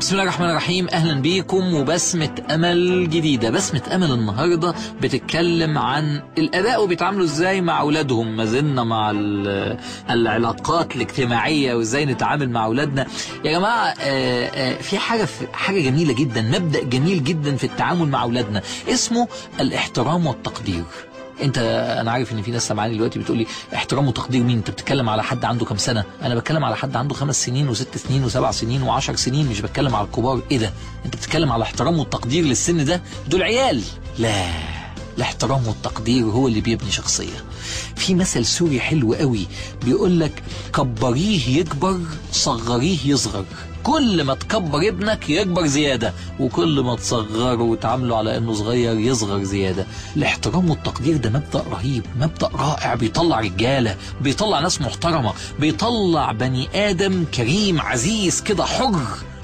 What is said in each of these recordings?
بسم الله الرحمن الرحيم. أهلا بيكم وبسمة أمل جديدة. بسمة أمل النهاردة بتتكلم عن الاباء وبيتعاملوا إزاي مع أولادهم. ما زلنا مع ال- العلاقات الاجتماعية وإزاي نتعامل مع أولادنا. يا جماعة آه، آه، في حاجة في حاجة جميلة جدا مبدأ جميل جدا في التعامل مع أولادنا. اسمه الاحترام والتقدير. انت أنا عارف ان في ناس سامعاني دلوقتي بتقول لي احترام وتقدير مين؟ انت بتتكلم على حد عنده كام سنة؟ أنا بتكلم على حد عنده خمس سنين وست سنين وسبع سنين وعشر سنين مش بتكلم على الكبار. إيه ده؟ انت بتتكلم على احترام والتقدير للسن ده؟ دول عيال. لا. الاحترام والتقدير هو اللي بيبني شخصية. في مثل سوري حلو قوي بيقول لك كبريه يكبر صغريه يصغر كل ما تكبر ابنك يكبر زيادة وكل ما تصغره وتعامله على إنه صغير يصغر زيادة. الاحترام والتقدير ده مبدأ رهيب مبدأ رائع بيطلع رجالة بيطلع ناس محترمة بيطلع بني آدم كريم عزيز كده حر.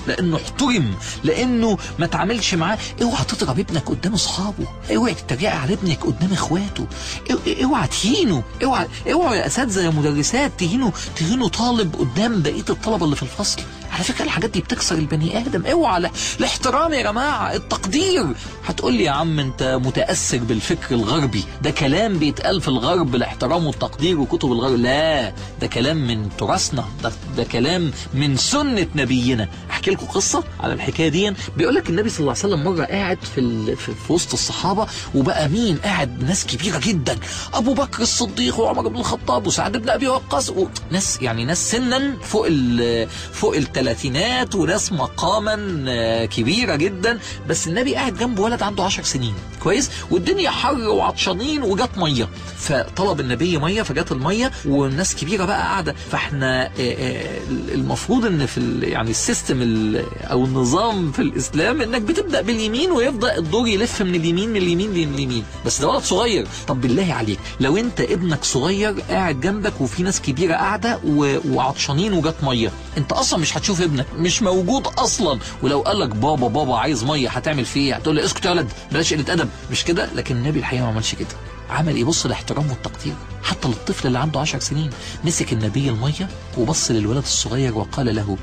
لأنه احترم لأنه ما تعاملش معاه. اوعى تضرب ابنك قدام اصحابه. اوعى تتريق على ابنك قدام اخواته. او- اوعى تهينه. اوعى اوعى يا اساتذه يا مدرسات تهينوا تهينوا طالب قدام بقية الطلبة اللي في الفصل. على فكرة الحاجات دي بتكسر البني آدم. اوعى لا- الاحترام يا جماعة التقدير. هتقول لي يا عم انت متاثر بالفكر الغربي؟ ده كلام بيتقال في الغرب الاحترام والتقدير وكتب الغرب. لا ده كلام من تراثنا ده, ده كلام من سنة نبينا. احكي لكم قصة على الحكاية دي. بيقول لك النبي صلى الله عليه وسلم مرة قاعد في ال... في وسط الصحابة وبقى مين؟ قاعد ناس كبيرة جدا. أبو بكر الصديق وعمر بن الخطاب وسعد بن أبي وقاص و... ناس يعني ناس سنا فوق ال... فوق الثلاثينات وناس مقاما آه، كبيرة جدا. بس النبي قاعد جنبه ولد عنده 10 سنين. كويس؟ والدنيا حر وعطشانين وجت مية. فطلب النبي مية فجت المية والناس كبيرة بقى قاعدة. فاحنا آه، آه، المفروض إن في يعني ال system ال- أو النظام في الإسلام إنك بتبدأ باليمين ويبدا الدور يلف من اليمين من اليمين لليمين بس ده ولد صغير. طب بالله عليك لو أنت ابنك صغير قاعد جنبك وفي ناس كبيرة قاعدة و- وعطشانين وجت مية أنت أصلا مش هتشوف ابنك مش موجود أصلا. ولو قال لك بابا بابا عايز مية هتعمل فيه إيه؟ هتقول له اسكت يا ولد بلاش قلة أدب. مش كده؟ لكن النبي الحقيقة ما عملش كده. عمل إيه؟ بص الاحترام والتقدير. حتى للطفل اللي عنده عشر سنين. مسك النبي المية وبص للولد الصغير وقال له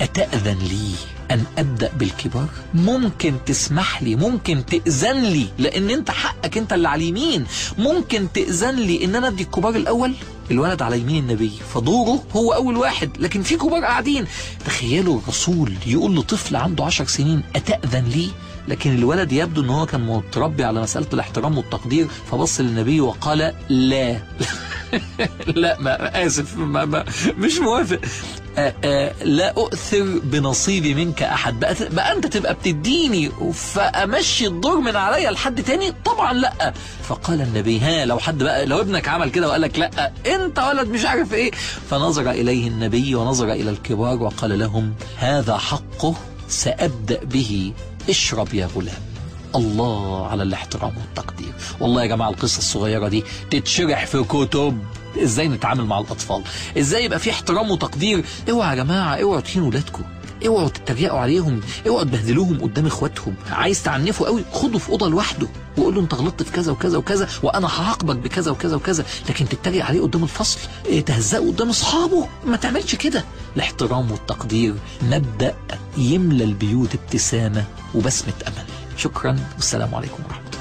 أتأذن لي أن أبدأ بالكبار؟ ممكن تسمح لي ممكن تأذن لي لأن أنت حقك أنت اللي على اليمين. ممكن تأذن لي أن أنا أدي الكبار الأول؟ الولد على يمين النبي فدوره هو أول واحد لكن في كبار قاعدين. تخيلوا الرسول يقول لطفل عنده عشر سنين أتأذن لي لكن الولد يبدو إن هو كان متربي على مسألة الاحترام والتقدير فبص للنبي وقال لا. لا ما آسف ما ما مش موافق. لا أؤثر بنصيبي منك أحد. بقى, بقى أنت تبقى بتديني فأمشي الدور من عليا لحد تاني؟ طبعا لا. فقال النبي ها لو حد بقى لو ابنك عمل كده وقال لك لا أنت ولد مش عارف إيه. فنظر إليه النبي ونظر إلى الكبار وقال لهم هذا حقه سأبدأ به اشرب يا غلام. الله على الاحترام والتقدير. والله يا جماعة القصة الصغيرة دي تتشرح في كتب إزاي نتعامل مع الأطفال؟ إزاي يبقى في احترام وتقدير؟ اوعى يا جماعة اوعوا تهينوا ولادكم. اوعوا تتريقوا عليهم. اوعوا تبهدلوهم قدام اخواتهم. عايز تعنفه قوي؟ خده في أوضة لوحده وقول له انت غلطت في كذا وكذا وكذا وأنا هعاقبك بكذا وكذا وكذا. لكن تتريق عليه قدام الفصل إيه، تهزقه قدام أصحابه. ما تعملش كده. الاحترام والتقدير مبدأ يملى البيوت ابتسامة وبسمة أمل. شكرا والسلام عليكم ورحمة الله.